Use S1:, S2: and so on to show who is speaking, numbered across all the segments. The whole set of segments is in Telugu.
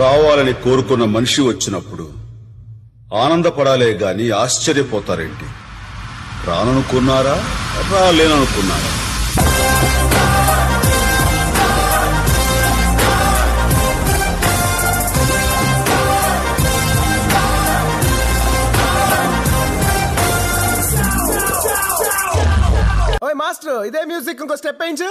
S1: రావాలని కోరుకున్న మనిషి వచ్చినప్పుడు ఆనందపడాలే గాని ఆశ్చర్యపోతారేంటి? రాననుకున్నారా? రాలేననుకున్నారా?
S2: మాస్టర్ ఇదే మ్యూజిక్ ఇంకో స్టెప్ వేయించు.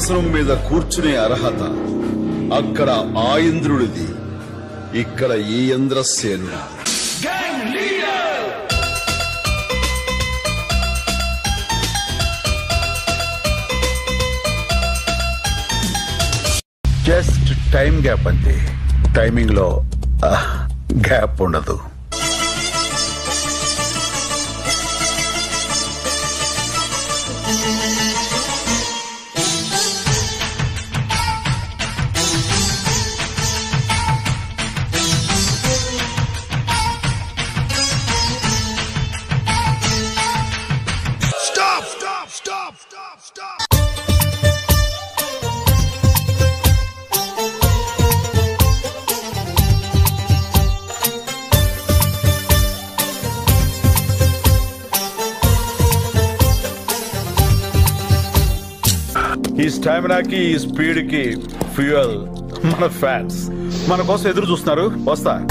S1: సింహాసనం మీద కూర్చునే అర్హత అక్కడ ఆ ఇంద్రుడిది. ఇక్కడ ఈ ఇంద్రసేను
S3: జస్ట్ టైం గ్యాప్ అంతే. టైమింగ్లో గ్యాప్ ఉండదు. ఈ స్టామినాకి ఈ స్పీడ్కి ఫ్యూయల్ మన ఫ్యాన్స్. మన కోసం ఎదురు చూస్తున్నారు. వస్తా.